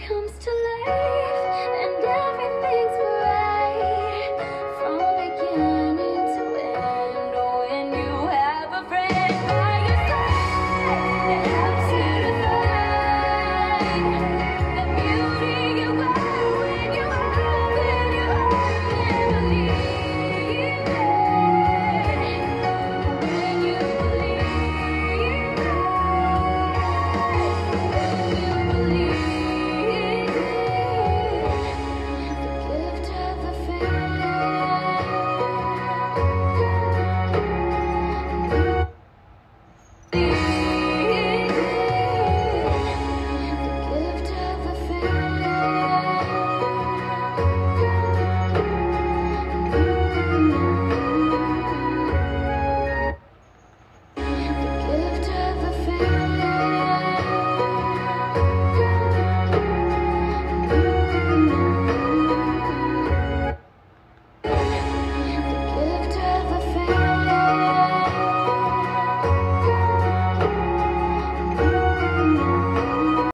comes to life.